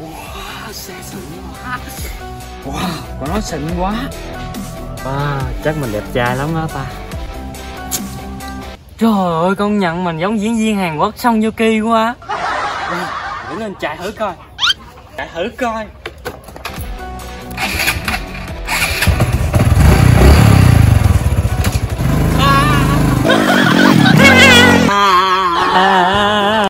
Wow, xe xịn quá Wow, con nó xịn quá. Wow, chắc mình đẹp trai lắm đó ta Trời ơi, công nhận mình giống diễn viên Hàn Quốc Song Joong Ki quá. Wow, Để lên chạy thử coi. Chạy thử coi.